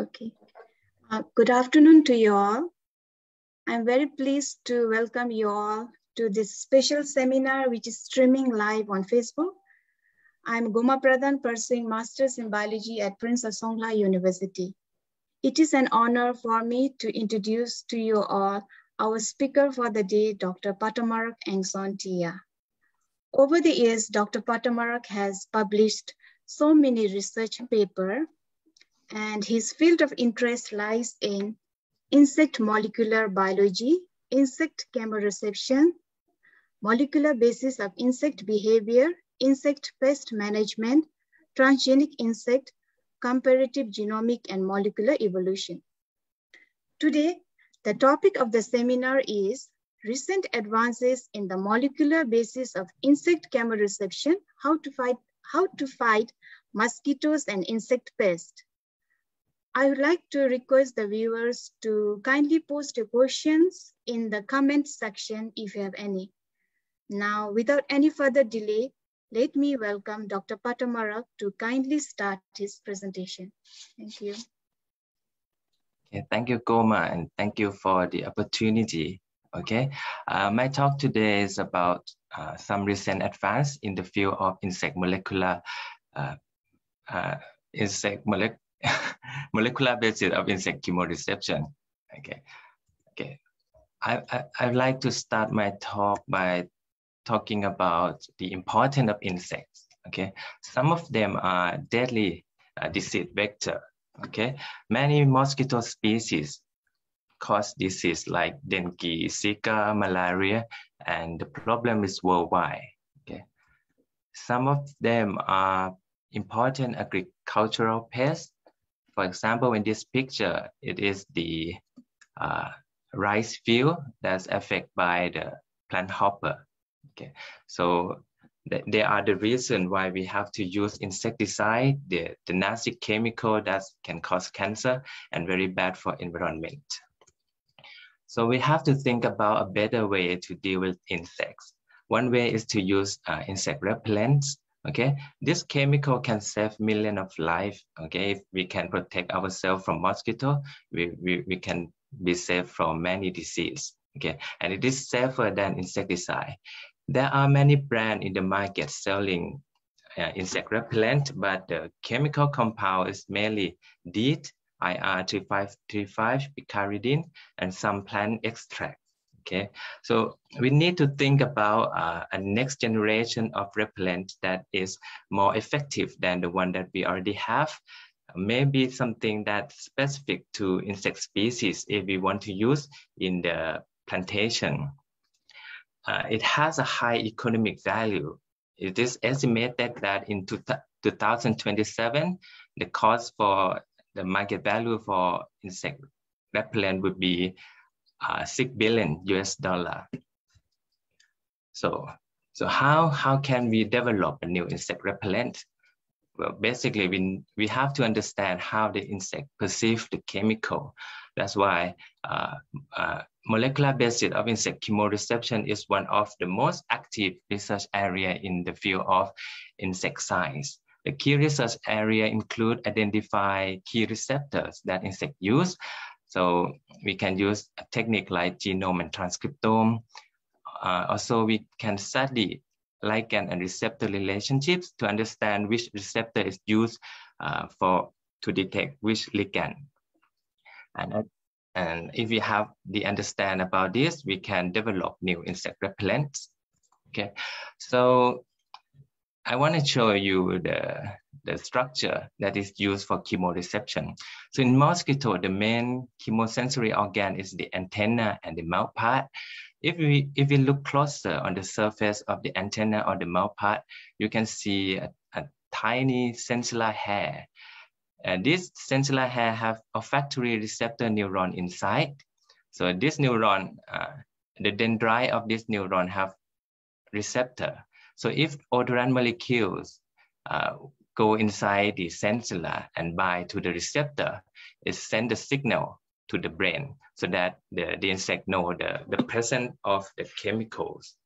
Okay. Uh, good afternoon to you all. I'm very pleased to welcome you all to this special seminar which is streaming live on Facebook. I'm Goma Pradhan pursuing Masters in Biology at Princess Songkla University. It is an honor for me to introduce to you all our speaker for the day, Dr. Patamarak Engson Tia. Over the years, Dr. Patamarak has published so many research papers and his field of interest lies in insect molecular biology, insect chemoreception, molecular basis of insect behavior, insect pest management, transgenic insect, comparative genomic and molecular evolution. Today, the topic of the seminar is recent advances in the molecular basis of insect chemoreception, how to fight, how to fight mosquitoes and insect pests. I would like to request the viewers to kindly post your questions in the comment section if you have any. Now, without any further delay, let me welcome Dr. Patamarak to kindly start his presentation. Thank you. Okay, thank you, Goma, and thank you for the opportunity. Okay, uh, my talk today is about uh, some recent advance in the field of insect molecular uh, uh insect molecular molecular basis of insect chemoreception. Okay, okay. I, I, I'd like to start my talk by talking about the importance of insects. Okay, some of them are deadly uh, disease vector. Okay, many mosquito species cause disease like dengue, Zika, malaria, and the problem is worldwide. Okay, some of them are important agricultural pests for example, in this picture, it is the uh, rice field that's affected by the plant hopper. Okay, so th they are the reason why we have to use insecticide, the, the nasty chemical that can cause cancer and very bad for environment. So we have to think about a better way to deal with insects. One way is to use uh, insect repellents okay? This chemical can save millions of lives okay? If we can protect ourselves from mosquito we, we, we can be safe from many diseases okay? And it is safer than insecticide. There are many brands in the market selling uh, insect repellent but the chemical compound is mainly DEET, IR3535, picaridin, and some plant extract Okay, so we need to think about uh, a next generation of repellent that is more effective than the one that we already have. Maybe something that's specific to insect species if we want to use in the plantation. Uh, it has a high economic value. It is estimated that in two 2027, the cost for the market value for insect repellent would be uh, 6 billion US dollar. So, so how, how can we develop a new insect repellent? Well, basically, we, we have to understand how the insect perceive the chemical. That's why uh, uh, molecular basis of insect chemoreception is one of the most active research area in the field of insect science. The key research area include identify key receptors that insect use, so we can use a technique like genome and transcriptome. Uh, also, we can study ligand and receptor relationships to understand which receptor is used uh, for to detect which ligand. And, and if we have the understand about this, we can develop new insect repellents. Okay, so I want to show you the the structure that is used for chemoreception. So in mosquito, the main chemosensory organ is the antenna and the mouth part. If we, if we look closer on the surface of the antenna or the mouth part, you can see a, a tiny sensual hair. And this sensual hair have olfactory receptor neuron inside. So this neuron, uh, the dendrite of this neuron have receptor. So if odorant molecules uh, go inside the sensilla and bind to the receptor, it sends a signal to the brain so that the, the insect know the, the presence of the chemicals.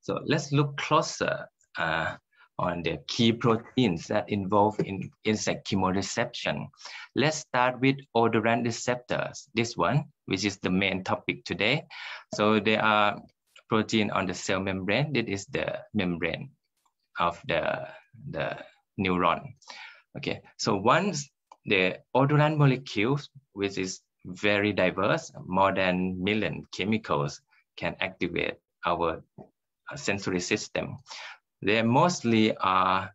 So let's look closer uh, on the key proteins that involve in insect chemoreception. Let's start with odorant receptors. This one, which is the main topic today. So there are protein on the cell membrane. This is the membrane of the, the neuron. Okay, so once the odorant molecules, which is very diverse, more than million chemicals can activate our uh, sensory system. They mostly are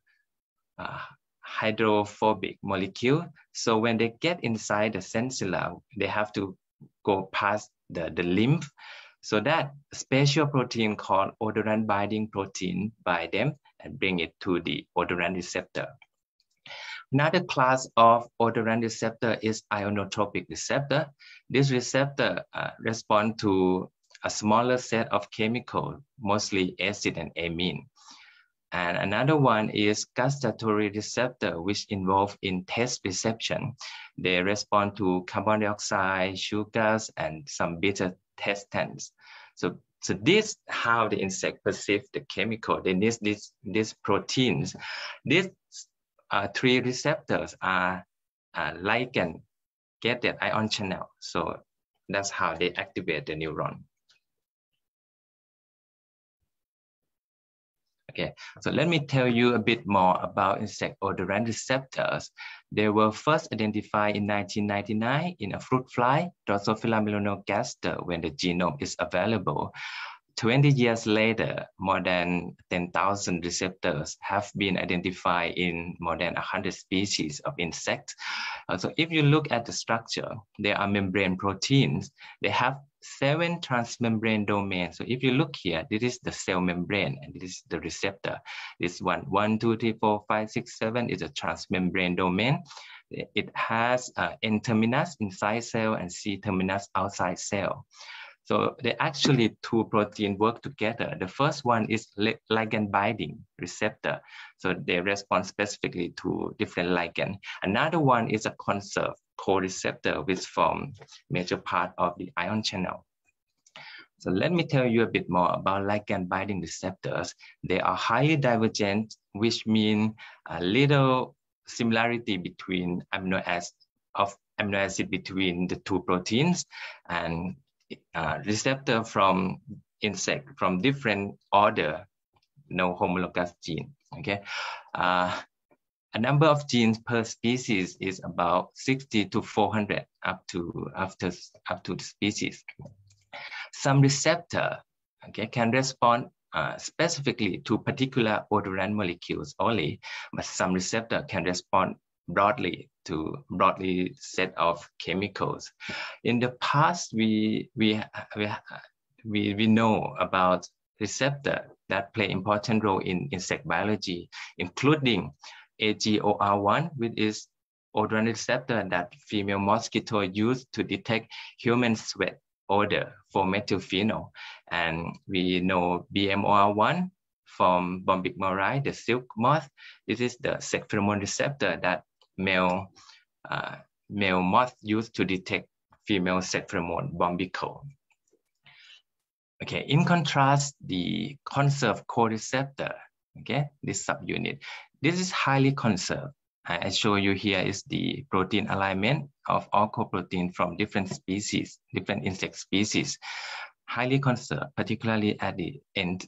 uh, hydrophobic molecule. So when they get inside the sensilla, they have to go past the, the lymph. So that special protein called odorant binding protein by them and bring it to the odorant receptor. Another class of odorant receptor is ionotropic receptor. This receptor uh, respond to a smaller set of chemicals, mostly acid and amine. And another one is gustatory receptor, which involve in taste perception. They respond to carbon dioxide, sugars, and some bitter tastants. So, so this how the insect perceive the chemical. They need these, these proteins. These uh, three receptors are uh, ligand gated ion channel. So that's how they activate the neuron. Okay, so let me tell you a bit more about insect odorant receptors. They were first identified in 1999 in a fruit fly, Drosophila melanogaster, when the genome is available. 20 years later, more than 10,000 receptors have been identified in more than 100 species of insects. Uh, so if you look at the structure, there are membrane proteins. They have seven transmembrane domains. So if you look here, this is the cell membrane and this is the receptor. This one, one, two, three, four, five, six, seven is a transmembrane domain. It has uh, N-terminus inside cell and C-terminus outside cell. So they actually two protein work together. The first one is ligand binding receptor. So they respond specifically to different ligand. Another one is a conserve co-receptor which form major part of the ion channel. So let me tell you a bit more about ligand binding receptors. They are highly divergent, which mean a little similarity between amino acid of amino acid between the two proteins and uh, receptor from insect from different order, no homologous gene. Okay, uh, a number of genes per species is about 60 to 400 up to after up to the species. Some receptor okay can respond uh, specifically to particular odorant molecules only, but some receptor can respond broadly to broadly set of chemicals. In the past, we we we we, we know about receptor that play important role in insect biology, including AGOR1, which is odorant receptor that female mosquito use to detect human sweat odor for methylphenol. And we know BMOR1 from Bombyx mori, the silk moth. This is the sex pheromone receptor that male uh, male moth use to detect female sex pheromone bombykol. Okay, in contrast, the conserved co-receptor, okay, this subunit, this is highly conserved. I show you here is the protein alignment of all co-protein from different species, different insect species, highly conserved, particularly at the end,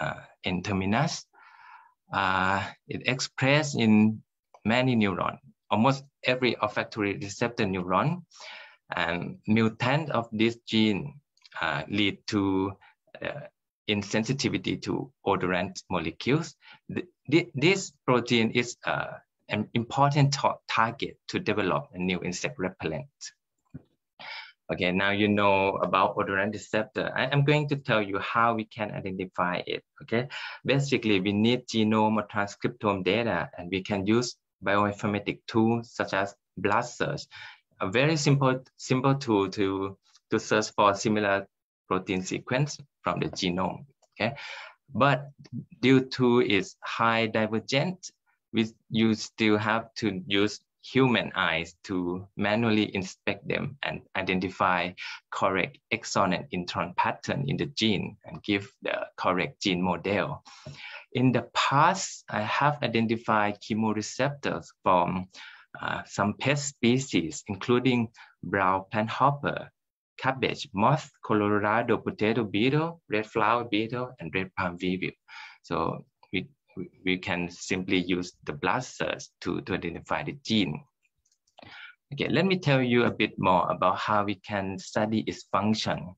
uh, end terminus. Uh, it expressed in many neurons, almost every olfactory receptor neuron. And mutant of this gene uh, lead to uh, insensitivity to odorant molecules. The, this protein is uh, an important target to develop a new insect repellent. Okay, now you know about odorant receptor. I am going to tell you how we can identify it, okay? Basically, we need genome or transcriptome data and we can use bioinformatic tools such as BLAST search, a very simple, simple tool to, to search for similar protein sequence from the genome, okay? But due to its high divergence, we, you still have to use human eyes to manually inspect them and identify correct exon and intron pattern in the gene and give the correct gene model. In the past, I have identified chemoreceptors from uh, some pest species, including brown planthopper, cabbage, moth, Colorado potato beetle, red flower beetle, and red palm weevil. So we, we can simply use the BLAST to, to identify the gene. Okay, let me tell you a bit more about how we can study its function.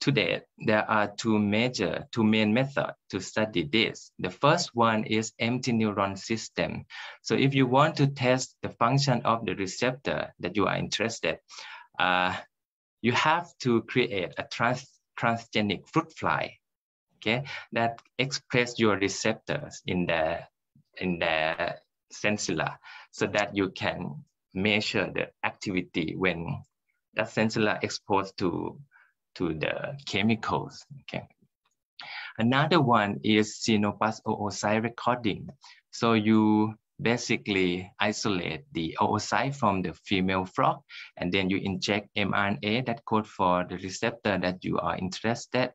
Today, there are two major, two main methods to study this. The first one is empty neuron system. So if you want to test the function of the receptor that you are interested, uh, you have to create a trans transgenic fruit fly, okay, that express your receptors in the in the sensilla, so that you can measure the activity when that sensilla exposed to to the chemicals. Okay. Another one is xenopus oocyte recording. So you basically isolate the oocyte from the female frog, and then you inject mRNA that code for the receptor that you are interested.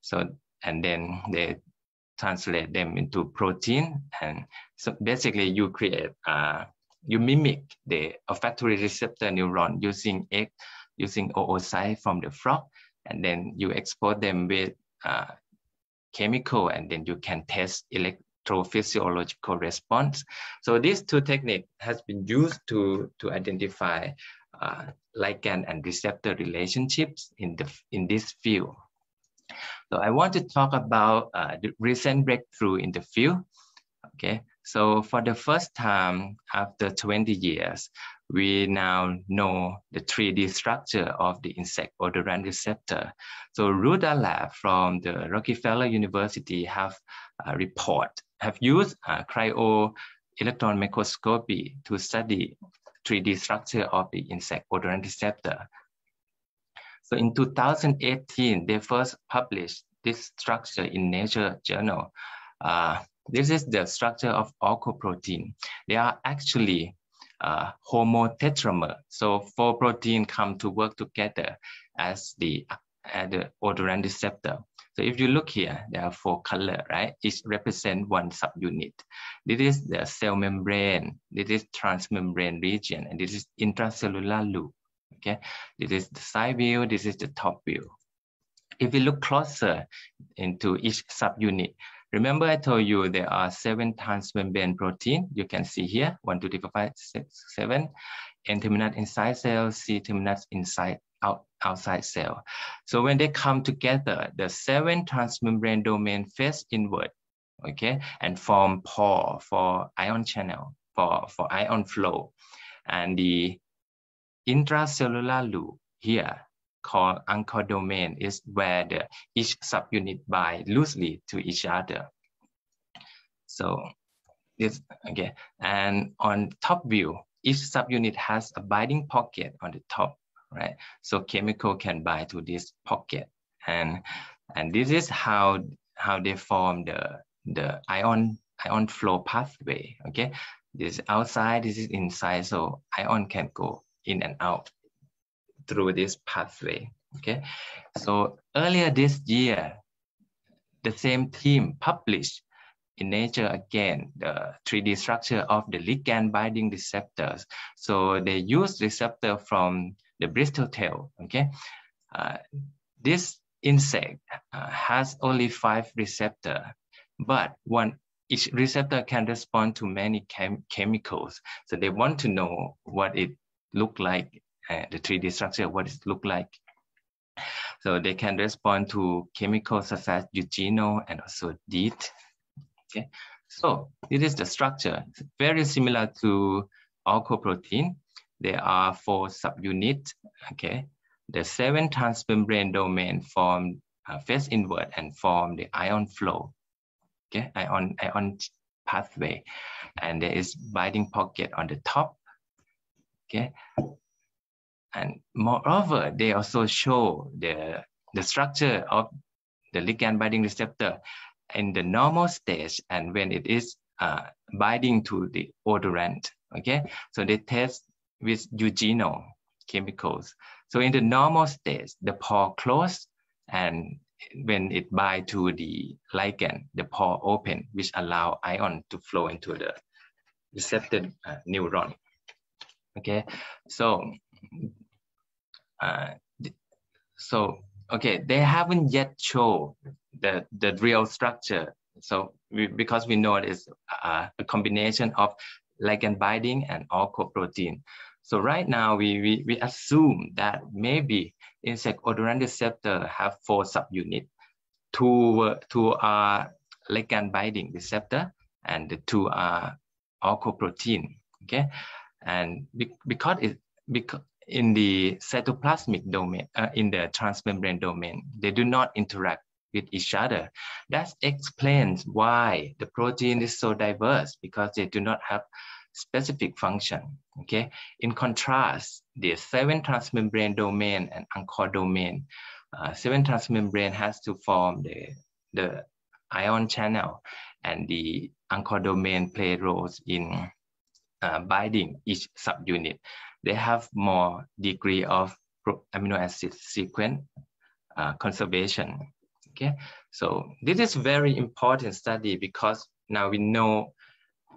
So, and then they translate them into protein. And so basically you create, uh, you mimic the olfactory receptor neuron using egg, using oocyte from the frog, and then you export them with uh, chemical, and then you can test elect electrophysiological response. So these two techniques has been used to, to identify uh, ligand and receptor relationships in, the, in this field. So I want to talk about uh, the recent breakthrough in the field. Okay, so for the first time after 20 years, we now know the 3D structure of the insect odorant receptor. So Ruta Lab from the Rockefeller University have a report, have used uh, cryo electron microscopy to study 3D structure of the insect odorant receptor. So in 2018, they first published this structure in Nature Journal. Uh, this is the structure of Orco protein. They are actually uh, homotetramer. So four protein come to work together as the, uh, the odorant receptor. So if you look here, there are four color, right? Each represent one subunit. This is the cell membrane. This is transmembrane region, and this is intracellular loop. Okay, this is the side view. This is the top view. If you look closer into each subunit, Remember I told you there are seven transmembrane protein. You can see here, one, two, three, four, five, six, seven. N terminus inside cell, C terminus inside out, outside cell. So when they come together, the seven transmembrane domain face inward, okay, and form pore for ion channel, for, for ion flow. And the intracellular loop here called anchor domain is where the, each subunit bind loosely to each other. So this, okay, and on top view, each subunit has a binding pocket on the top, right? So chemical can bind to this pocket. And, and this is how, how they form the, the ion, ion flow pathway, okay? This is outside, this is inside, so ion can go in and out through this pathway. Okay, so earlier this year, the same team published in Nature again the 3D structure of the ligand binding receptors. So they use receptor from the bristle tail. Okay, uh, this insect uh, has only five receptor, but one each receptor can respond to many chem chemicals. So they want to know what it look like uh, the 3D structure, what it look like. So they can respond to chemicals such as eugenol and also DEET. Okay, so it is the structure. Very similar to Orco protein. There are four subunits. Okay, the seven transmembrane domain form uh, face inward and form the ion flow. Okay, ion ion pathway, and there is binding pocket on the top. Okay, and moreover, they also show the, the structure of the ligand binding receptor in the normal stage and when it is uh, binding to the odorant. Okay, so they test with eugenol chemicals. So in the normal state, the pore closed and when it bind to the ligand, the pore open, which allow ion to flow into the receptor uh, neuron. Okay, so uh, so okay, they haven't yet shown the the real structure. So we, because we know it is uh, a combination of ligand binding and Orco protein. So right now we, we, we assume that maybe insect odorant receptor have four subunits. Two, two are ligand binding receptor and the two are Orco protein, okay? And be, because it, because in the cytoplasmic domain, uh, in the transmembrane domain, they do not interact with each other. That explains why the protein is so diverse because they do not have specific function. Okay. In contrast, the seven transmembrane domain and anchor domain, uh, seven transmembrane has to form the, the ion channel and the anchor domain play roles in uh, binding each subunit. They have more degree of amino acid sequence uh, conservation. Okay, so this is very important study because now we know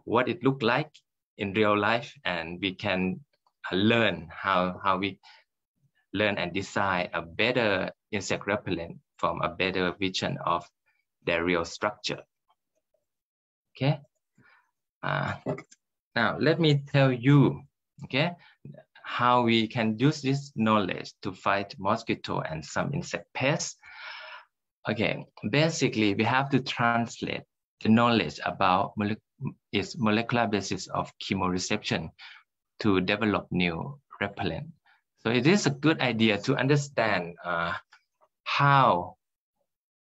what it looked like in real life and we can uh, learn how, how we learn and design a better insect repellent from a better vision of their real structure. Okay. Uh, now let me tell you, okay, how we can use this knowledge to fight mosquito and some insect pests. Okay, basically we have to translate the knowledge about its molecular basis of chemoreception to develop new repellent. So it is a good idea to understand uh, how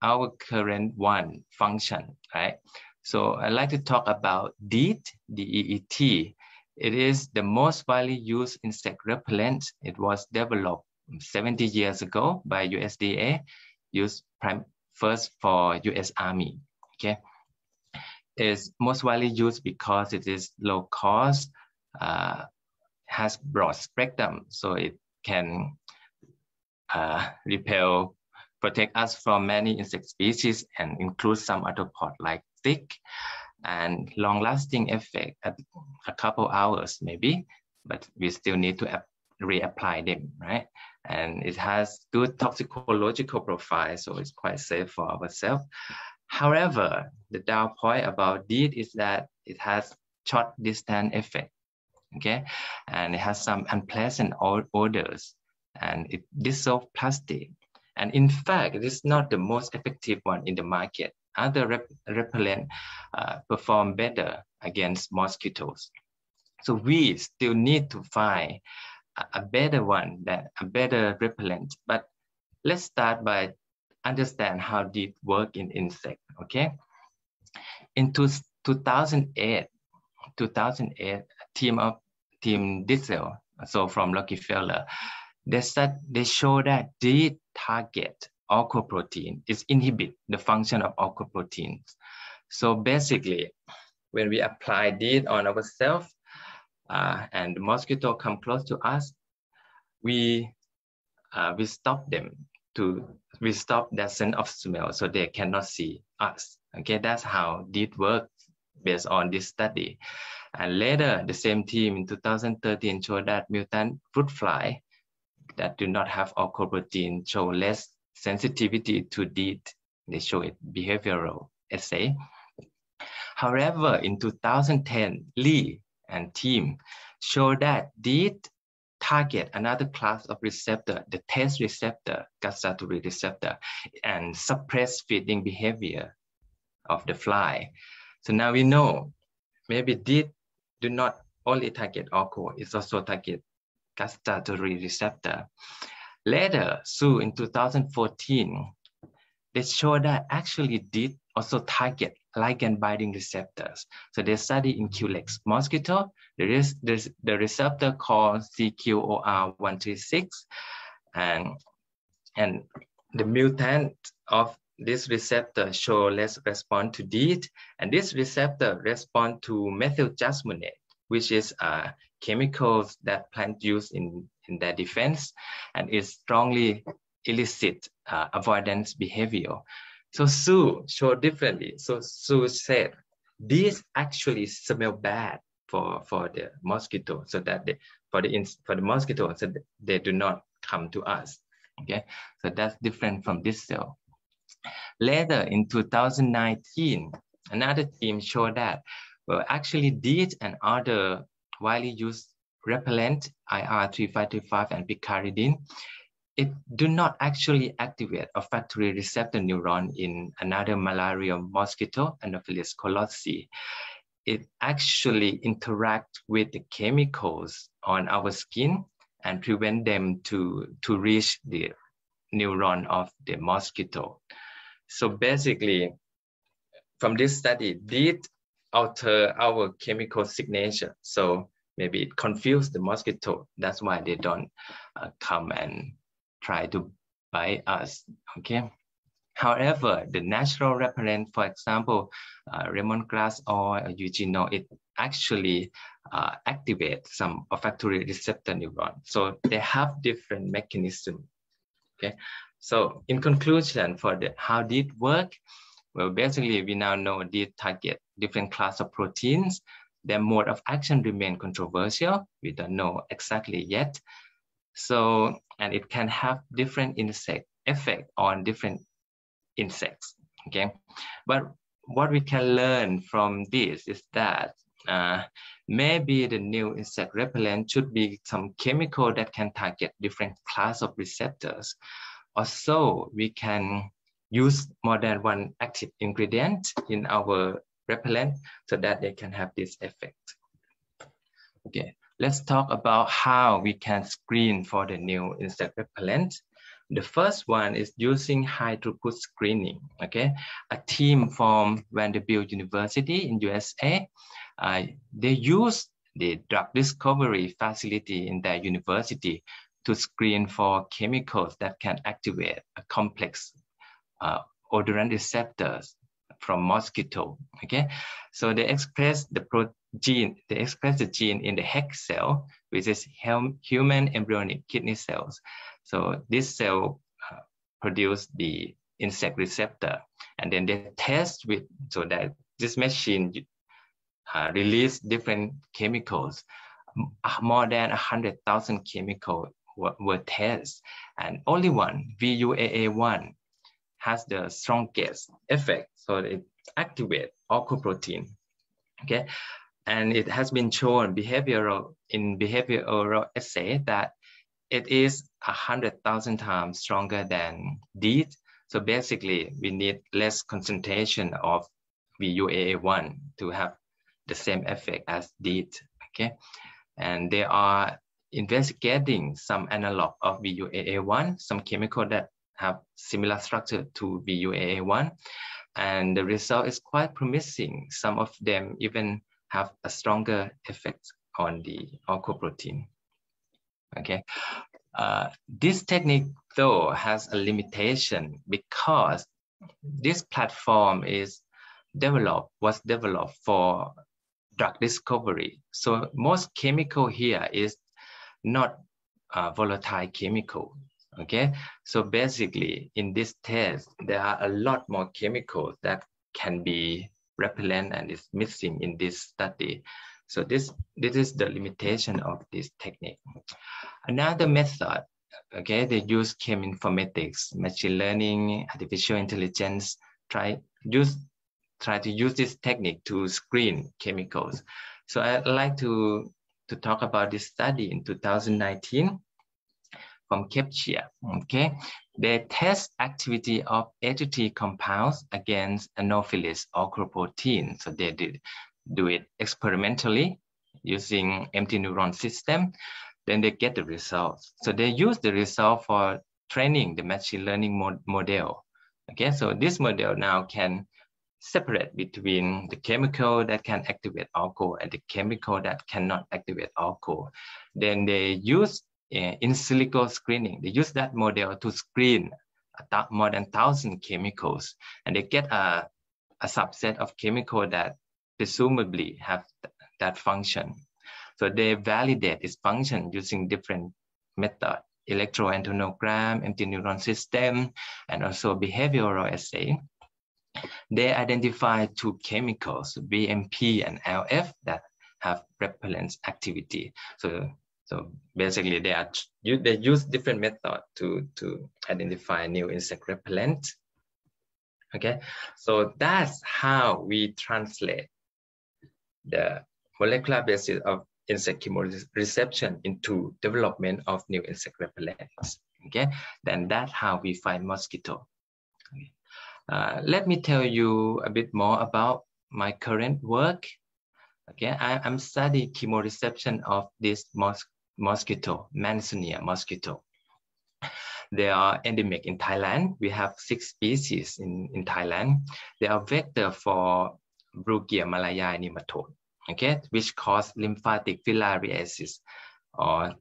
our current one function, right? So I'd like to talk about DEET, D-E-E-T. It is the most widely used insect repellent. It was developed 70 years ago by USDA, used first for US Army, okay? Is most widely used because it is low cost, uh, has broad spectrum, so it can uh, repel, protect us from many insect species and include some arthropod like thick and long-lasting effect at a couple hours maybe, but we still need to reapply them, right? And it has good toxicological profile, so it's quite safe for ourselves. However, the down point about DEET is that it has short distance effect, okay? And it has some unpleasant odors and it dissolves plastic. And in fact, it is not the most effective one in the market. Other rep repellent uh, perform better against mosquitoes. So we still need to find a, a better one, that a better repellent. But let's start by understand how DEET work in insect, okay? In two, 2008, 2008, team of team Ditzen, so from Rockefeller, they said they show that DEET target Orco protein is inhibit the function of Orco proteins. So basically, when we apply DEET on ourselves uh, and the mosquito come close to us, we uh, we stop them to we stop that sense of smell so they cannot see us. Okay, that's how DEET work based on this study. And later, the same team in 2013 showed that mutant fruit fly that do not have Orco protein show less sensitivity to DEET. They show it behavioral assay. However, in 2010, Lee and team showed that DEET target another class of receptor, the taste receptor, gustatory receptor, and suppress feeding behavior of the fly. So now we know maybe did do not only target orco, it's also target gustatory receptor. Later, Su in 2014, they showed that actually DEET also target ligand binding receptors. So they study in Culex mosquito, there is the receptor called CQOR136, and, and the mutant of this receptor show less response to DEET, and this receptor respond to methyl jasmonate, which is uh, chemicals that plant use in, in their defense, and is strongly elicit uh, avoidance behavior. So Sue showed differently. So Sue said, these actually smell bad for, for the mosquito so that they, for the for the mosquito so they do not come to us. Okay, so that's different from this cell. Later in 2019, another team showed that well, actually DEET and other widely used repellent IR3535 and picaridin, it do not actually activate olfactory receptor neuron in another malaria mosquito, Anopheles coluzzii. It actually interact with the chemicals on our skin and prevent them to, to reach the neuron of the mosquito. So basically, from this study, did alter our chemical signature. So maybe it confused the mosquito. That's why they don't uh, come and try to bite us, okay? However, the natural repellent, for example, uh, lemongrass or eugenol, it actually uh, activate some olfactory receptor neuron. So they have different mechanism. Okay. So in conclusion, for the how did it work? Well, basically, we now know did target different class of proteins. Their mode of action remain controversial. We don't know exactly yet. So, and it can have different insect effect on different insects. Okay, but what we can learn from this is that uh, maybe the new insect repellent should be some chemical that can target different class of receptors. Also, we can use more than one active ingredient in our repellent so that they can have this effect. Okay, let's talk about how we can screen for the new insect repellent. The first one is using high throughput screening. Okay, a team from Vanderbilt University in USA uh, they use the drug discovery facility in their university to screen for chemicals that can activate a complex uh, odorant receptors from mosquito. Okay, so they express the protein, they express the gene in the HEK cell, which is human embryonic kidney cells. So this cell uh, produce the insect receptor, and then they test with so that this machine uh, release different chemicals. Uh, more than 100,000 chemicals were, were tested, and only one, VUAA1, has the strongest effect. So it activates Orco protein. Okay, and it has been shown behavioral in behavioral assay that it is a hundred thousand times stronger than DEET. So basically, we need less concentration of VUAA1 to have the same effect as DEET. Okay, and they are investigating some analog of VUAA1, some chemical that have similar structure to VUAA1, and the result is quite promising. Some of them even have a stronger effect on the Orco protein. Okay, uh, this technique though has a limitation because this platform is developed was developed for drug discovery. So most chemical here is not uh, volatile chemical. Okay, so basically in this test, there are a lot more chemicals that can be repellent and is missing in this study. So this, this is the limitation of this technique. Another method, okay, they use cheminformatics, machine learning, artificial intelligence, try use try to use this technique to screen chemicals. So I'd like to, to talk about this study in 2019 from Kepchia, okay? They test activity of AGT compounds against Anopheles Orco protein. So they did do it experimentally using empty neuron system. Then they get the results. So they use the result for training the machine learning mod model. Okay, so this model now can separate between the chemical that can activate Orco and the chemical that cannot activate Orco. Then they use in silico screening, they use that model to screen more than 1,000 chemicals, and they get a, a subset of chemical that presumably have th that function. So they validate its function using different method. electroantennogram, empty neuron system, and also behavioral assay. They identify two chemicals, BMP and LF, that have repellent activity. So, so basically, they are they use different method to to identify new insect repellent. Okay, so that's how we translate the molecular basis of insect chemoreception into development of new insect repellents. Okay, then that's how we find mosquito. Okay. Uh, let me tell you a bit more about my current work. Okay, I, am studying chemoreception of this mos mosquito, Mansonia mosquito. They are endemic in Thailand. We have six species in, in Thailand. They are vector for Brugia malayi nematode okay, which cause lymphatic filariasis or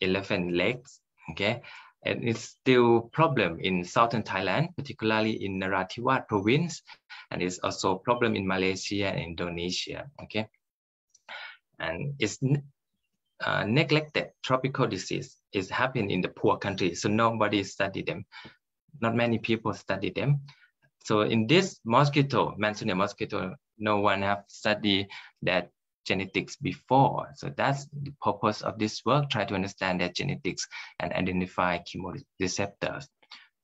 elephant legs, okay. And it's still problem in southern Thailand, particularly in Narathiwat province, and it's also a problem in Malaysia and Indonesia, okay. And it's uh, neglected tropical disease is happening in the poor countries, so nobody study them. Not many people study them. So in this mosquito, Mansonia mosquito, no one have studied that genetics before. So that's the purpose of this work, try to understand their genetics and identify chemoreceptors.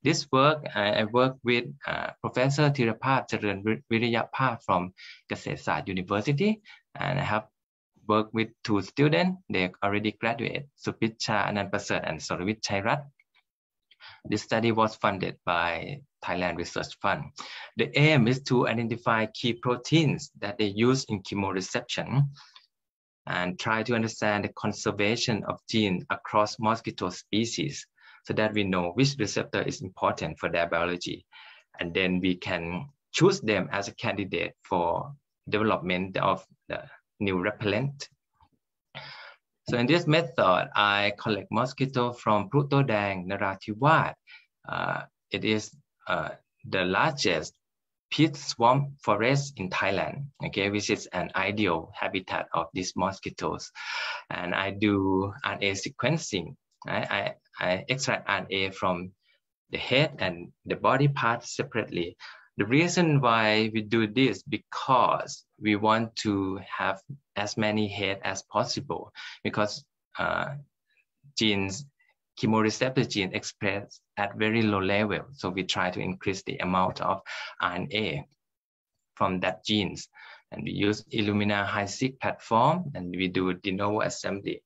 This work, I, I work with uh, Professor Thirapat Charan Viriyapha from Kasetsart University, and I have worked with two students. They already graduated, Supicha Anandprasert and Soravit Chairat. This study was funded by Thailand Research Fund. The aim is to identify key proteins that they use in chemoreception and try to understand the conservation of genes across mosquito species so that we know which receptor is important for their biology. And then we can choose them as a candidate for development of the new repellent. So in this method, I collect mosquito from Pru To Daeng, Narathiwat. Uh, it is uh, the largest peat swamp forest in Thailand, okay, which is an ideal habitat of these mosquitoes. And I do RNA sequencing. I, I, I extract RNA from the head and the body part separately. The reason why we do this because we want to have as many head as possible because uh, genes chemoreceptor gene expressed at very low level. So we try to increase the amount of RNA from that genes. And we use Illumina HiSeq platform and we do de novo assembly.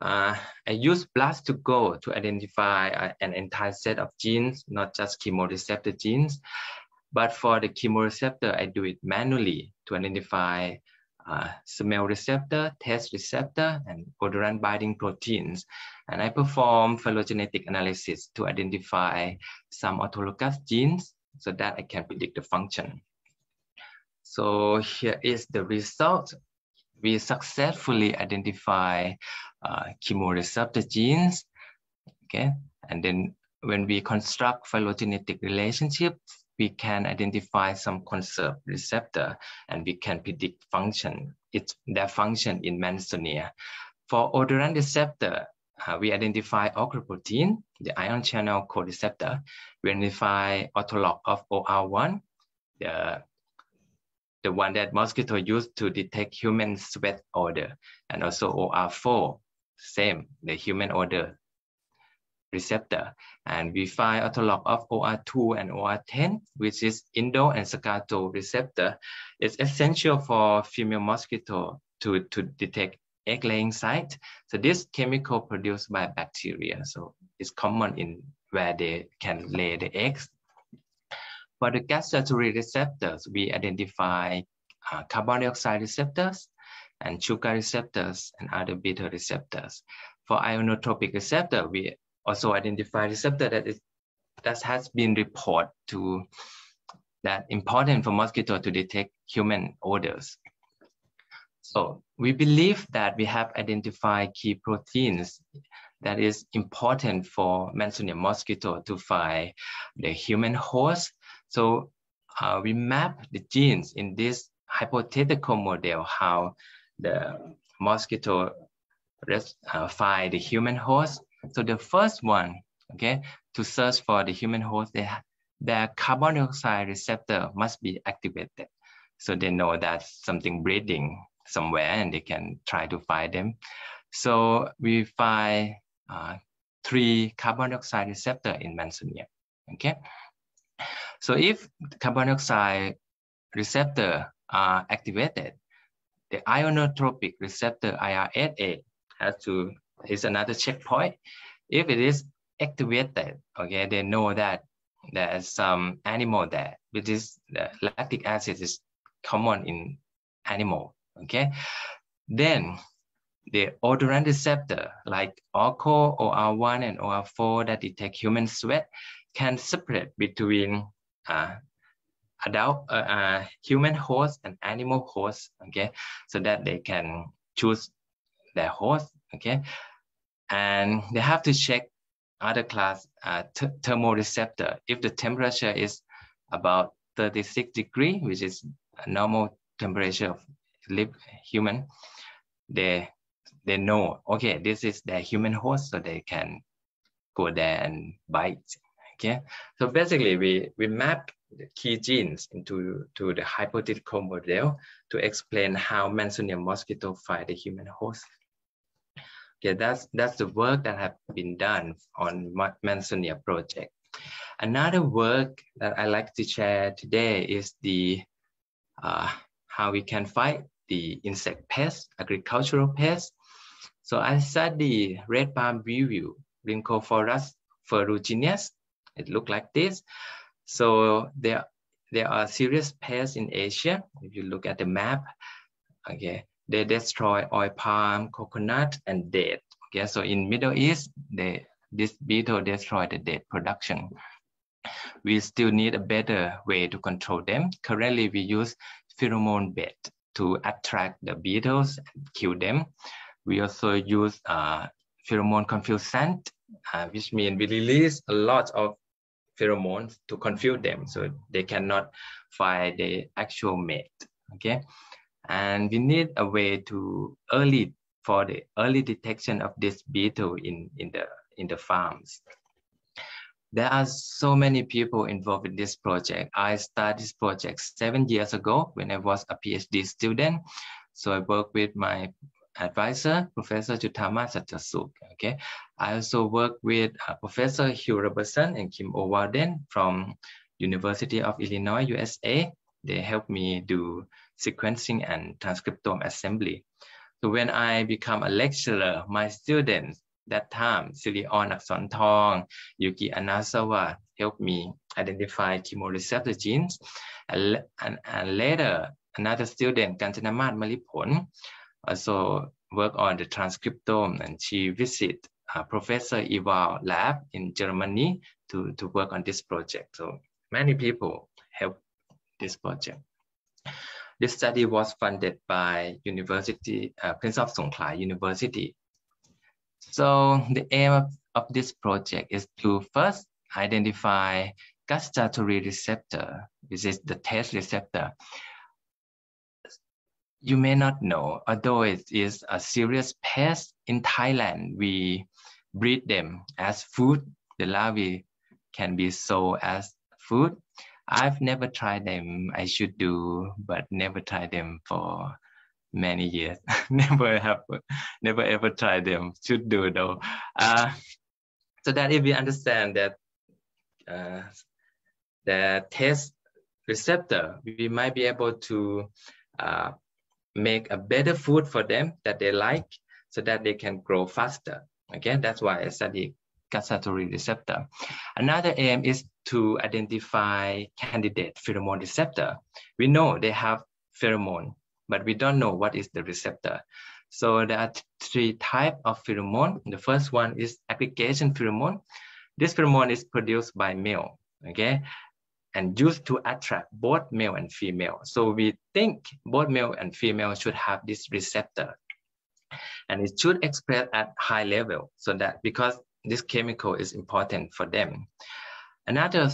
Uh, I use BLAST2Go to identify uh, an entire set of genes, not just chemoreceptor genes. But for the chemoreceptor, I do it manually to identify uh, smell receptor, taste receptor, and odorant binding proteins. And I perform phylogenetic analysis to identify some orthologous genes so that I can predict the function. So here is the result. We successfully identify uh, chemoreceptor genes, okay? And then when we construct phylogenetic relationships, we can identify some conserved receptor and we can predict function, its their function in Mansonia. For odorant receptor, uh, we identify Orco protein, the ion channel co-receptor. We identify ortholog of OR1, the, the one that mosquito use to detect human sweat odor, and also OR4, same, the human odor receptor. And we find ortholog of OR2 and OR10, which is indole and skatole receptor. It's essential for female mosquito to, to detect egg laying site. So this chemical produced by bacteria. So it's common in where they can lay the eggs. For the gustatory receptors, we identify uh, carbon dioxide receptors and sugar receptors and other beta receptors. For ionotropic receptor, we also identify receptor that is that has been reported to that important for mosquito to detect human odors. So we believe that we have identified key proteins that is important for Mansonia mosquito to find the human host. So uh, we map the genes in this hypothetical model how the mosquito uh, find the human host So the first one, okay, to search for the human host, they their carbon dioxide receptor must be activated. So they know that something breathing somewhere and they can try to find them. So we find uh, three carbon dioxide receptor in Mansonia, okay? So if carbon dioxide receptor are activated, the ionotropic receptor IR8A has to is another checkpoint. If it is activated, okay, they know that there's some animal there, which is the lactic acid is common in animal, okay? Then the odorant receptor like ORCO, OR1, and OR4 that detect human sweat can separate between uh, adult uh, uh, human host and animal host, okay? So that they can choose their host, okay? And they have to check other class uh, thermoreceptor. If the temperature is about 36 degree, which is a normal temperature of live human, they they know okay this is their human host, so they can go there and bite. Okay, so basically we we map the key genes into to the hypothetical model to explain how Mansonia mosquito find the human host. Okay, that's that's the work that have been done on Mansonia project. Another work that I like to share today is the uh, how we can fight the insect pests, agricultural pests. So I study red palm weevil, Rhynchophorus ferrugineus. It look like this. So there, there are serious pests in Asia. If you look at the map, okay, they destroy oil palm, coconut, and date. Okay, so in Middle East, they, this beetle destroy the date production. We still need a better way to control them. Currently, we use pheromone bait to attract the beetles and kill them. We also use uh, pheromone confused scent, uh, which means we release a lot of pheromones to confuse them so they cannot find the actual mate. Okay, and we need a way to early for the early detection of this beetle in, in, the, in the farms. There are so many people involved in this project. I started this project seven years ago when I was a PhD student. So I work with my advisor, Professor Jutama Satasuk. Okay, I also work with uh, Professor Hugh Robertson and Kim O'Warden from University of Illinois, USA. They helped me do sequencing and transcriptome assembly. So when I become a lecturer, my students that time, Sirion Aksontong, Yuki Anasawa helped me identify chemoreceptor genes. And, and, and later, another student, Kanchanamat Malipon, also worked on the transcriptome and she visit uh, Professor Ewald lab in Germany to, to work on this project. So many people help this project. This study was funded by University, uh, Prince of Songkla University. So the aim of, of this project is to first identify gustatory receptor, which is the taste receptor. You may not know, although it is a serious pest in Thailand, we breed them as food. The larvae can be sold as food. I've never tried them. I should do, but never tried them for many years. never have, never ever tried them. Should do though. Uh, so that if we understand that uh, the taste receptor, we might be able to uh, make a better food for them that they like, so that they can grow faster. Okay, that's why I study gustatory receptor. Another aim is to identify candidate pheromone receptor. We know they have pheromone, but we don't know what is the receptor. So there are three types of pheromone. The first one is aggregation pheromone. This pheromone is produced by male, okay? And used to attract both male and female. So we think both male and female should have this receptor. And it should express at high level so that because this chemical is important for them. Another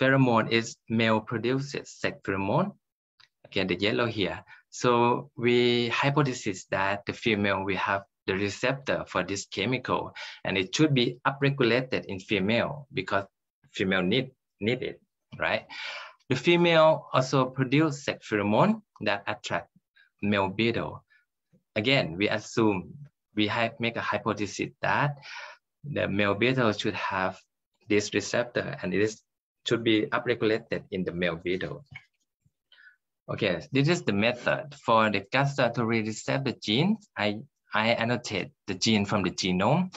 pheromone is male produced sex pheromone. Again, the yellow here. So we hypothesis that the female will have the receptor for this chemical, and it should be upregulated in female because female need, need it, right? The female also produce sex pheromone that attract male beetle. Again, we assume, we have make a hypothesis that the male beetle should have this receptor and it is, should be upregulated in the male beetle. Okay, this is the method. For the gustatory receptor gene, I, I annotate the gene from the genome.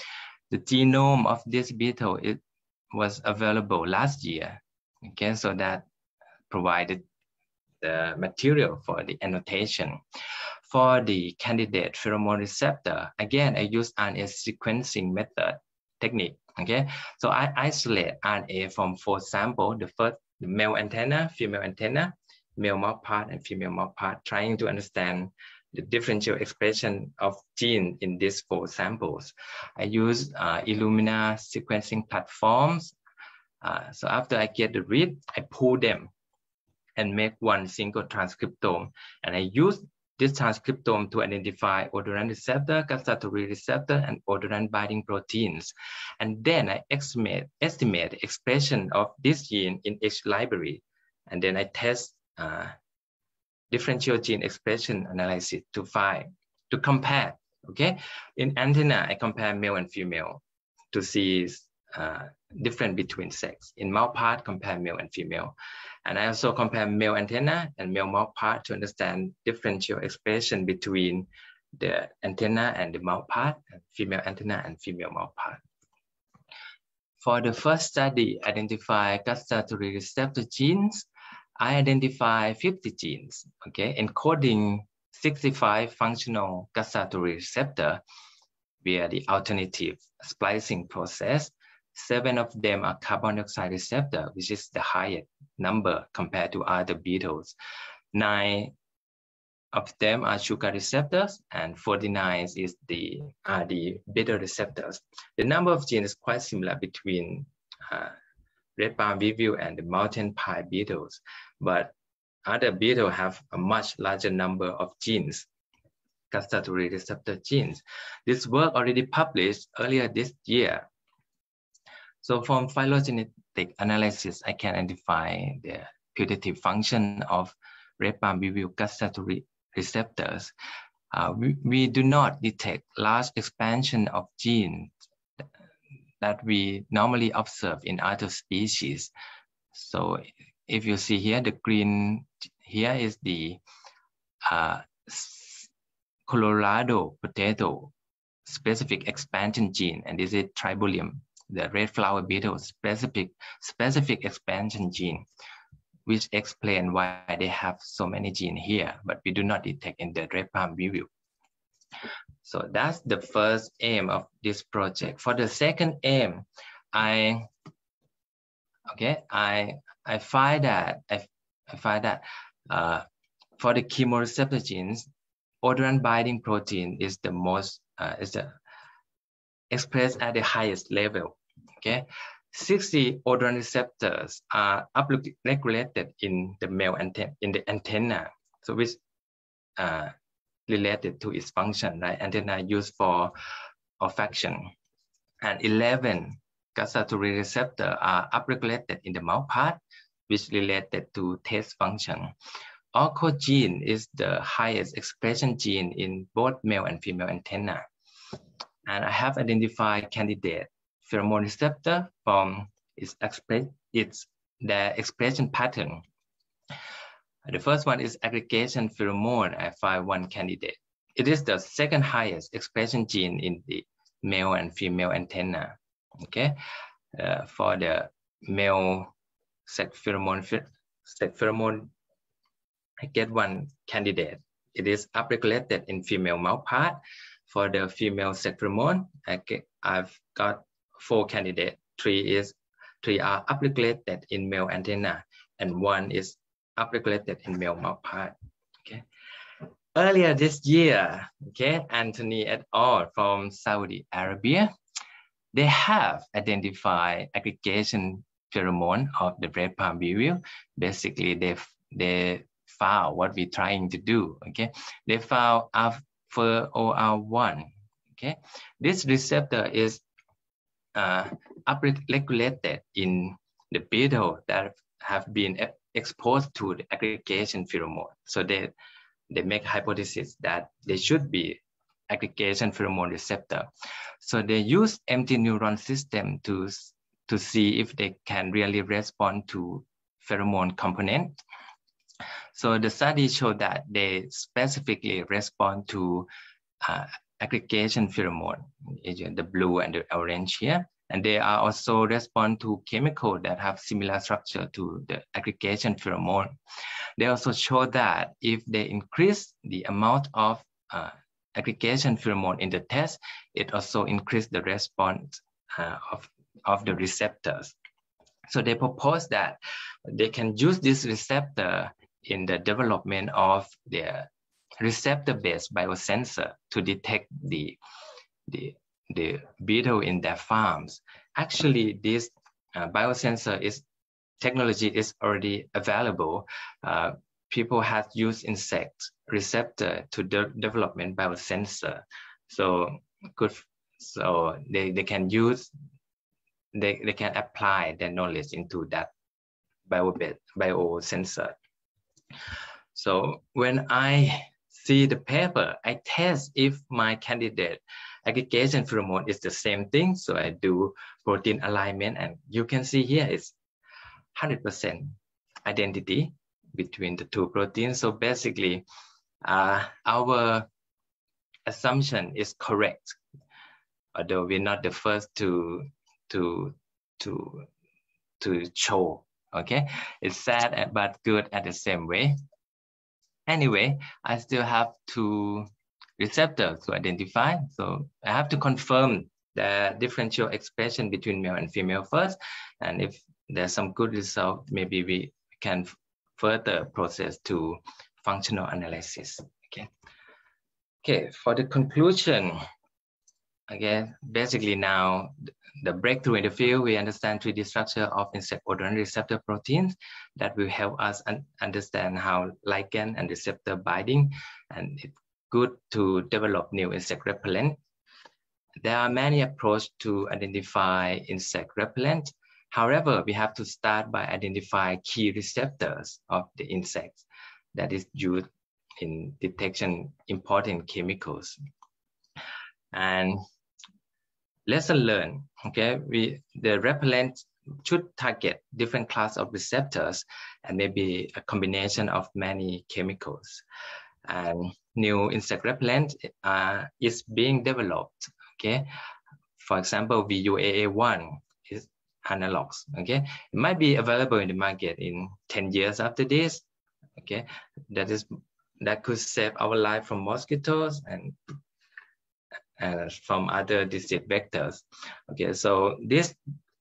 The genome of this beetle it was available last year. Okay, so that provided the material for the annotation. For the candidate pheromone receptor, again, I use RNA sequencing method technique. Okay, so I isolate RNA from four samples, the first, the male antenna, female antenna, male mouthpart and female mouthpart, trying to understand the differential expression of gene in these four samples. I use uh, Illumina sequencing platforms. Uh, so after I get the read, I pull them and make one single transcriptome. And I use this transcriptome to identify odorant receptor, gustatory receptor, and odorant binding proteins. And then I estimate, estimate expression of this gene in each library. And then I test uh, differential gene expression analysis to find, to compare, okay? In antenna, I compare male and female to see uh, different between sex. In mouthpart, compare male and female. And I also compare male antenna and male mouthpart to understand differential expression between the antenna and the mouthpart, female antenna and female mouthpart. For the first study, identify gustatory receptor genes I identify 50 genes, okay, encoding 65 functional gustatory receptor via the alternative splicing process. Seven of them are carbon dioxide receptor, which is the highest number compared to other beetles. Nine of them are sugar receptors and 49 is the, are the bitter receptors. The number of genes is quite similar between uh, red palm weevil and the mountain pine beetles but other beetles have a much larger number of genes, gustatory receptor genes. This work already published earlier this year. So from phylogenetic analysis, I can identify the putative function of red gustatory receptors. Uh, we, we do not detect large expansion of genes that we normally observe in other species. So if you see here, the green here is the uh, Colorado potato specific expansion gene, and this is tribolium, the red flower beetle specific specific expansion gene, which explain why they have so many genes here, but we do not detect in the red palm beetle. So that's the first aim of this project. For the second aim, I okay, I I find that I, I find that uh, for the chemoreceptor genes, odorant binding protein is the most uh, is the expressed at the highest level. Okay, 60 odorant receptors are upregulated in the male antenna in the antenna, so which uh, related to its function, right? Antenna used for olfaction, and 11 gustatory receptor are upregulated in the mouth part, which related to taste function. Orco gene is the highest expression gene in both male and female antenna. And I have identified candidate pheromone receptor from its, its the expression pattern. The first one is aggregation pheromone. Find one candidate. It is the second highest expression gene in the male and female antenna okay uh, for the male sex pheromone sex pheromone I get one candidate it is upregulated in female mouthpart for the female sex pheromone I get, I've got four candidates three is three are upregulated in male antenna and one is upregulated in male mouthpart okay earlier this year okay Antony et al from Saudi Arabia they have identified aggregation pheromone of the red palm weevil. Basically, they they found what we're trying to do. Okay, they found alpha OR1. Okay, this receptor is uh, upregulated in the beetle that have been exposed to the aggregation pheromone. So they they make hypothesis that they should be aggregation pheromone receptor. So they use empty neuron system to to see if they can really respond to pheromone component. So the study showed that they specifically respond to uh, aggregation pheromone, the blue and the orange here. And they are also respond to chemical that have similar structure to the aggregation pheromone. They also show that if they increase the amount of uh, aggregation pheromone in the test, it also increase the response uh, of, of the receptors. So they propose that they can use this receptor in the development of their receptor-based biosensor to detect the, the, the beetle in their farms. Actually, this uh, biosensor is technology is already available. Uh, people have used insect receptor to de development biosensor. So good, so they, they can use, they, they can apply their knowledge into that bio biosensor. So when I see the paper, I test if my candidate aggregation pheromone is the same thing. So I do protein alignment and you can see here it's 100% identity between the two proteins. So basically uh, our assumption is correct, although we're not the first to, to, to, to show, okay? It's sad but good at the same way. Anyway, I still have two receptors to identify. So I have to confirm the differential expression between male and female first. And if there's some good result, maybe we can further process to functional analysis. Okay. Okay, for the conclusion, again, basically now the breakthrough in the field, we understand 3D structure of insect odorant receptor proteins that will help us un understand how ligand and receptor binding, and it's good to develop new insect repellent. There are many approaches to identify insect repellent. However, we have to start by identify key receptors of the insects that is used in detection important chemicals. And lesson learned, okay, we the repellent should target different class of receptors and maybe a combination of many chemicals. And new insect repellent uh, is being developed, okay? For example, VUAA1 is analogs, okay? It might be available in the market in 10 years after this, okay? That is that could save our life from mosquitoes and uh, from other disease vectors. Okay, so this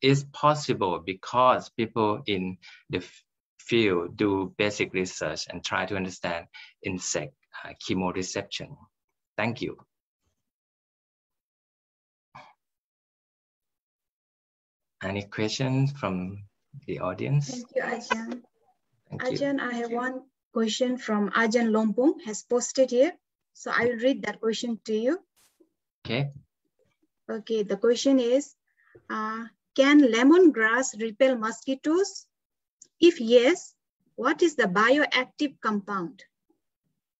is possible because people in the field do basic research and try to understand insect uh, chemoreception. Thank you. Any questions from the audience? Thank you, Ajahn. Thank Ajahn, you. I have one question from Ajahn Lompong has posted here. So I will read that question to you. Okay. Okay, the question is, uh, can lemongrass repel mosquitoes? If yes, what is the bioactive compound?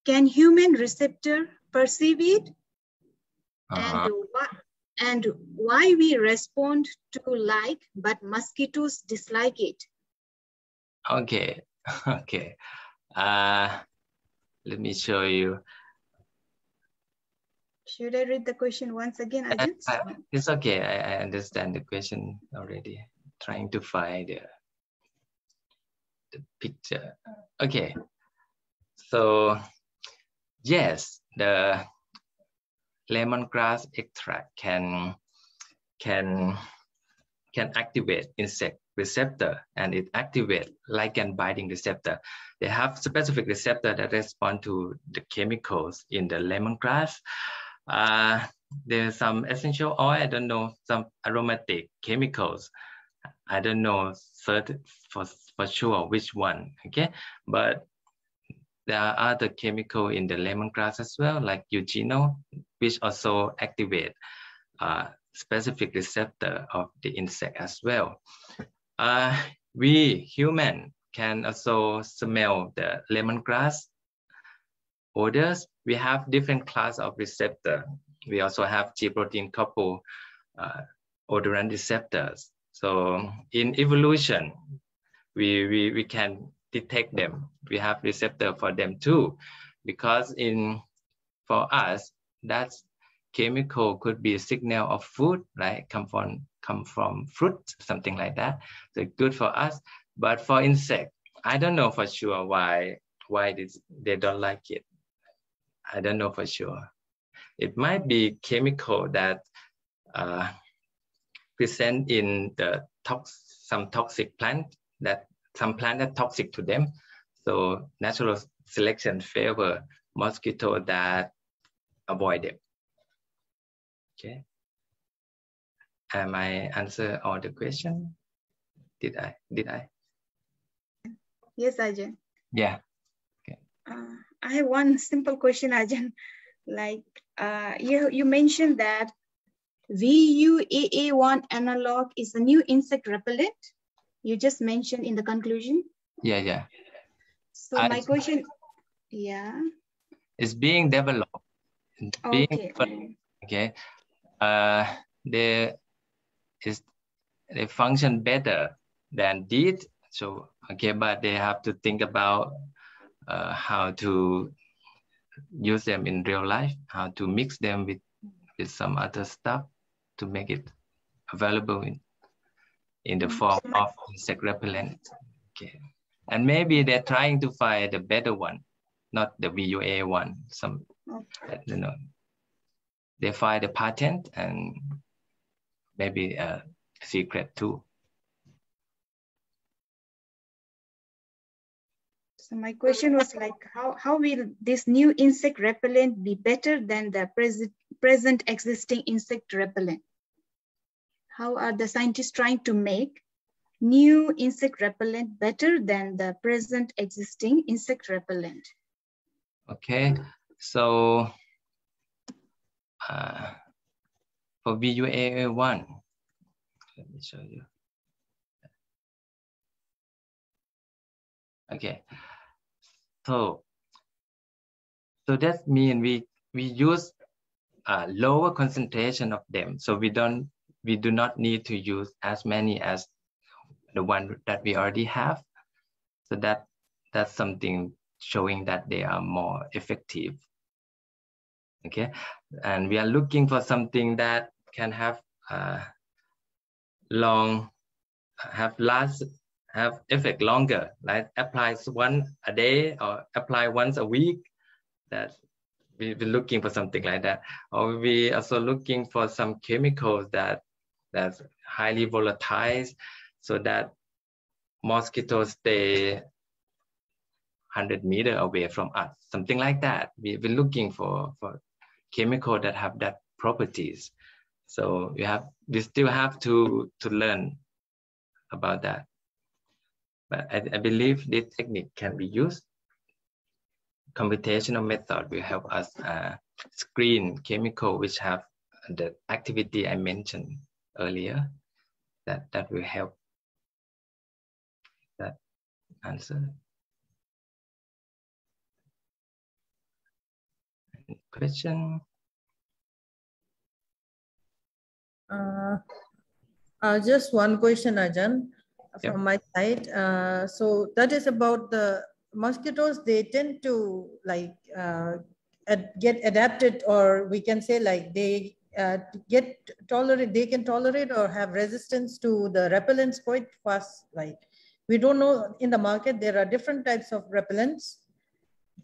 Can human receptor perceive it? Uh -huh. And, what, and why we respond to like, but mosquitoes dislike it? Okay, okay. Uh, let me show you. Should I read the question once again? I just... Uh, it's okay. I, I, understand the question already. Trying to find the, the picture. Okay. So yes, the lemongrass extract can can can activate insect receptor and it activates ligand binding receptor. They have specific receptor that respond to the chemicals in the lemongrass. Uh, there's some essential oil, I don't know, some aromatic chemicals. I don't know certain, for, for sure which one, okay? But there are other chemical in the lemongrass as well, like eugenol. which also activate uh, specific receptor of the insect as well. Uh, we human can also smell the lemongrass odors. We have different class of receptor. We also have G protein couple uh, odorant receptors. So in evolution, we, we, we can detect them. We have receptor for them too, because in for us, that chemical could be a signal of food, right? Come from come from fruit, something like that. So good for us. But for insect, I don't know for sure why why this, they don't like it. I don't know for sure. It might be chemical that uh, present in the tox some toxic plant that some plant that toxic to them. So natural selection favor mosquito that avoid them. Okay. Am I answer all the question? Did I? Did I? Yes, Ajahn. Yeah. Okay. Uh, I have one simple question, Ajahn. Like uh, you, you mentioned that VUAA1 analog is a new insect repellent. You just mentioned in the conclusion. Yeah, yeah. So my question, yeah. It's being developed. being okay. Developed, okay. Uh, they is they function better than DEET. So okay, but they have to think about uh, how to use them in real life, how to mix them with with some other stuff to make it available in in the form of insect repellent. Okay, and maybe they're trying to find a better one, not the VUA one. Some you know they find a patent and maybe a secret too. So my question was like, how, how will this new insect repellent be better than the present, present existing insect repellent? How are the scientists trying to make new insect repellent better than the present existing insect repellent? Okay, so uh, for VUAA1, let me show you. Okay, so so that means we we use a lower concentration of them, so we don't we do not need to use as many as the one that we already have. So that that's something showing that they are more effective. Okay? And we are looking for something that can have uh, long have last have effect longer like applies one a day or apply once a week that we be looking for something like that or we also looking for some chemicals that that's highly volatile so that mosquitoes stay 100 meter away from us something like that we, we're looking for for chemical that have that properties. So you have we still have to to learn about that. But I, I believe this technique can be used. Computational method will help us uh, screen chemical which have the activity I mentioned earlier. That that will help. That answer. Any question? Uh, uh, just one question, Ajahn, from my side. Uh, so that is about the mosquitoes. They tend to like uh, ad get adapted, or we can say like they uh, get tolerate. They can tolerate or have resistance to the repellents quite fast. Like we don't know in the market there are different types of repellents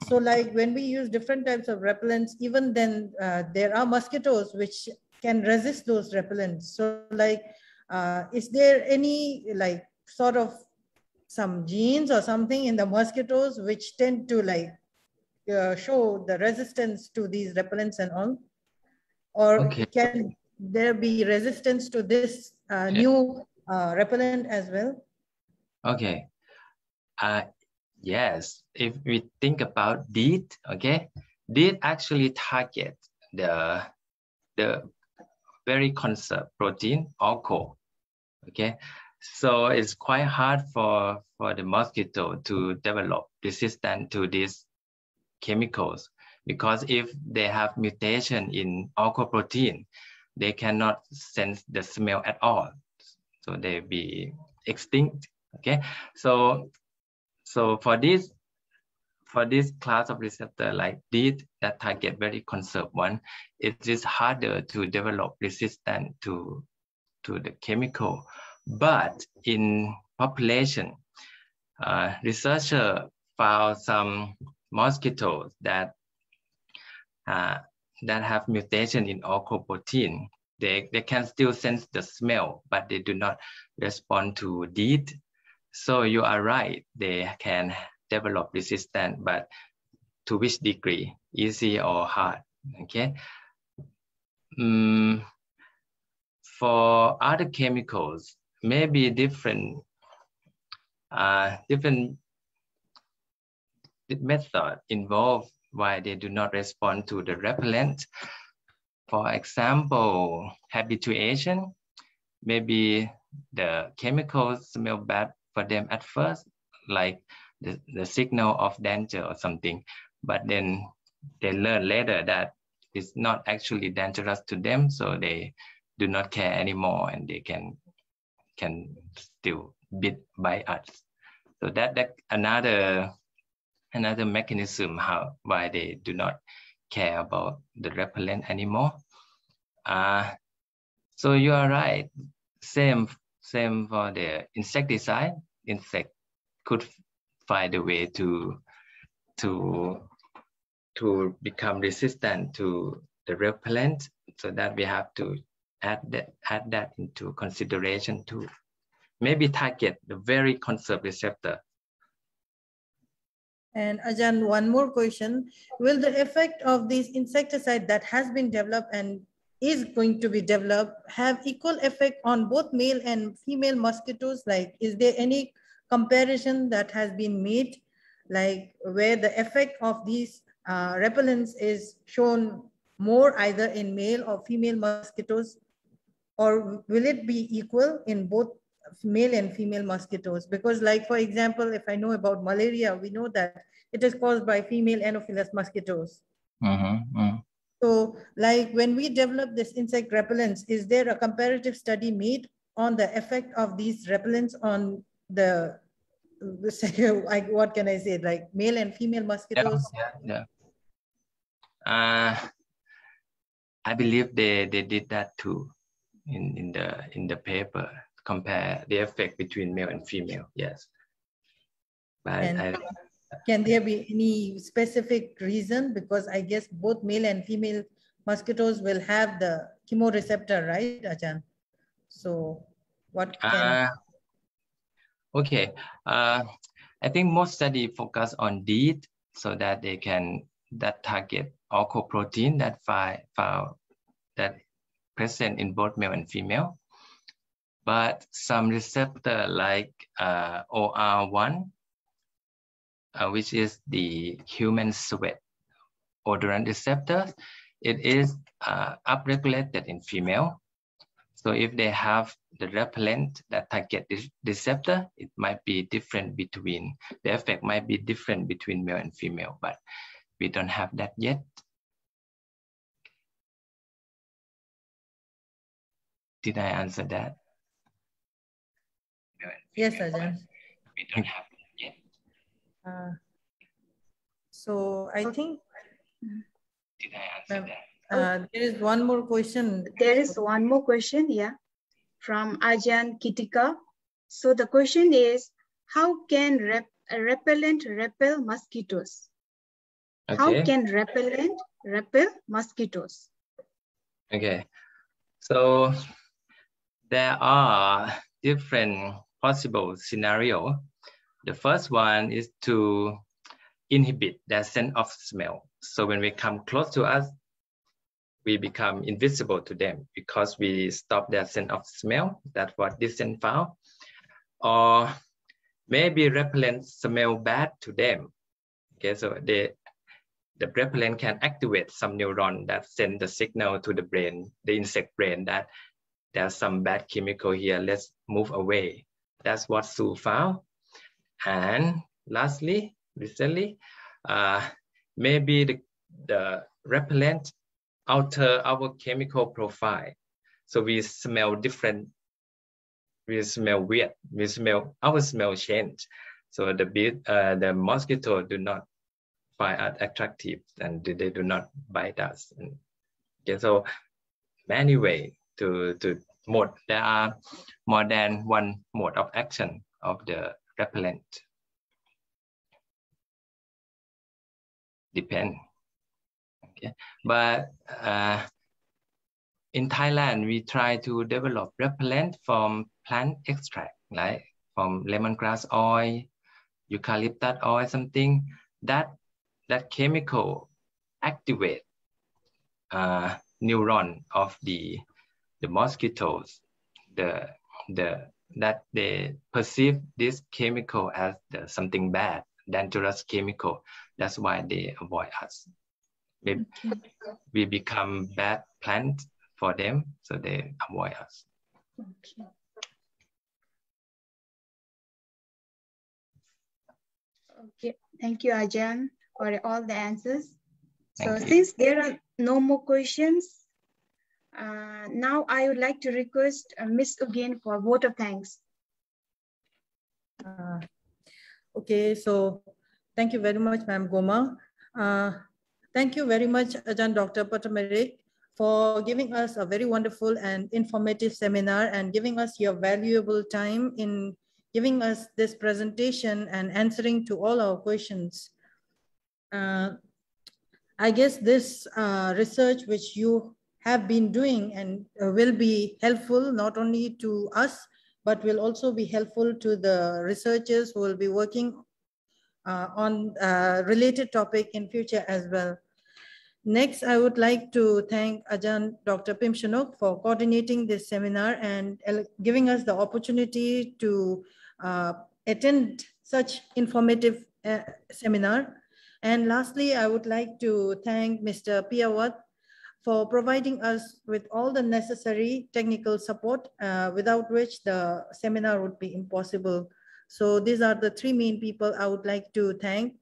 so like when we use different types of repellents, even then uh, there are mosquitoes which can resist those repellents. So like, uh, is there any like sort of some genes or something in the mosquitoes which tend to like uh, show the resistance to these repellents and all? Or okay. can there be resistance to this uh, new uh, repellent as well? Okay. Uh, Yes, if we think about DEET, okay, DEET actually target the the very conserved protein Orco. Okay, so it's quite hard for for the mosquito to develop resistance to these chemicals because if they have mutation in protein, they cannot sense the smell at all. So they be extinct. Okay, so so for this for this class of receptor like DEET that target very conserved one, it is harder to develop resistance to, to the chemical. But in population, uh, researcher found some mosquitoes that uh, that have mutation in Orco protein. They, they can still sense the smell, but they do not respond to DEET. So you are right, they can develop resistance, but to which degree, easy or hard, okay? Um, for other chemicals, maybe different, uh, different method involved why they do not respond to the repellent. For example, habituation, maybe the chemicals smell bad for them at first, like the, the signal of danger or something, but then they learn later that it's not actually dangerous to them, so they do not care anymore and they can can still bit by us. So that that another another mechanism how why they do not care about the repellent anymore. Uh, so you are right. Same same for the insecticide. Insect could find a way to to to become resistant to the repellent so that we have to add that add that into consideration to maybe target the very conserved receptor and Ajahn, one more question. Will the effect of this insecticide that has been developed and is going to be developed have equal effect on both male and female mosquitoes? Like, is there any comparison that has been made, like where the effect of these uh, repellents is shown more either in male or female mosquitoes, or will it be equal in both male and female mosquitoes? Because like, for example, if I know about malaria, we know that it is caused by female Anopheles mosquitoes. Mm -hmm, mm -hmm. So like when we develop this insect repellents, is there a comparative study made on the effect of these repellents on the like what can I say like male and female mosquitoes? Yeah, yeah. Uh, I believe they they did that too in in the in the paper compare the effect between male and female. Yes, but and I, can there be any specific reason because I guess both male and female mosquitoes will have the chemoreceptor, right, Ajahn? So what can uh, Okay, uh, I think most study focus on DEET so that they can that target Orco protein that found that present in both male and female. But some receptor like uh, OR1, uh, which is the human sweat odorant receptor, it is uh, upregulated in female. So if they have the repellent that target this receptor, it might be different between, the effect might be different between male and female, but we don't have that yet. Did I answer that? Yes, Ajahn. We don't have that yet. Uh, so I think. Did I answer that? Uh, there is one more question. There is one more question, yeah from Ajahn Kitika. So the question is, how can rep repellent repel mosquitoes? Okay. How can repellent repel mosquitoes? Okay, so there are different possible scenario. The first one is to inhibit the scent of smell. So when we come close to us, we become invisible to them because we stop their sense of smell. That's what this scent found. Or maybe repellent smell bad to them. Okay, so they the repellent can activate some neuron that send the signal to the brain, the insect brain that there's some bad chemical here, let's move away. That's what Sue found. And lastly, recently, uh, maybe the, the repellent alter our chemical profile. So we smell different, we smell weird, we smell, our smell change. So the uh, the mosquito do not find us attractive and they do not bite us. Okay, so many way to, to mode, there are more than one mode of action of the repellent. Depend. Okay, but uh, in Thailand, we try to develop repellent from plant extract, like from lemongrass oil, eucalyptus oil, something that that chemical activate uh, neuron of the the mosquitoes, the the that they perceive this chemical as the, something bad, dangerous chemical. That's why they avoid us. We, we become bad plant for them, so they avoid us. Okay. Okay, thank you, Ajahn, for all the answers. Thank so you. since there are no more questions, uh, now I would like to request uh, Miss again for a vote of thanks. Uh, okay, so thank you very much, Ma'am Goma. Uh, thank you very much, Ajahn Dr. Patamarik, for giving us a very wonderful and informative seminar and giving us your valuable time in giving us this presentation and answering to all our questions. Uh, I guess this uh, research which you have been doing and uh, will be helpful not only to us, but will also be helpful to the researchers who will be working uh, on uh, related topic in future as well. Next, I would like to thank Ajahn Dr. Pim Shanok for coordinating this seminar and giving us the opportunity to uh, attend such informative uh, seminar. And lastly, I would like to thank Mr. Piawat for providing us with all the necessary technical support, uh, without which the seminar would be impossible. So these are the three main people I would like to thank.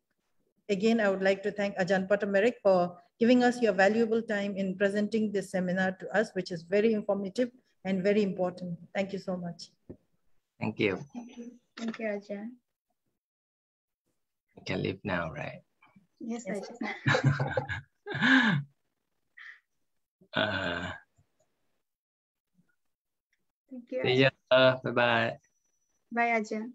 Again, I would like to thank Ajahn Patamarik for giving us your valuable time in presenting this seminar to us, which is very informative and very important. Thank you so much. Thank you. Thank you, Thank you Ajahn. You can leave now, right? Yes, yes. uh, Thank you. See ya. Bye bye. Bye, Ajahn.